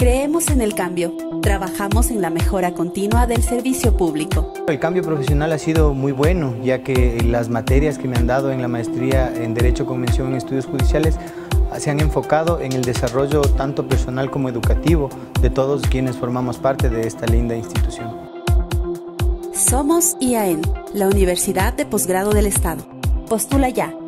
Creemos en el cambio. Trabajamos en la mejora continua del servicio público. El cambio profesional ha sido muy bueno, ya que las materias que me han dado en la maestría en Derecho, Convención en Estudios Judiciales se han enfocado en el desarrollo tanto personal como educativo de todos quienes formamos parte de esta linda institución. Somos IAEN, la Universidad de Posgrado del Estado. Postula ya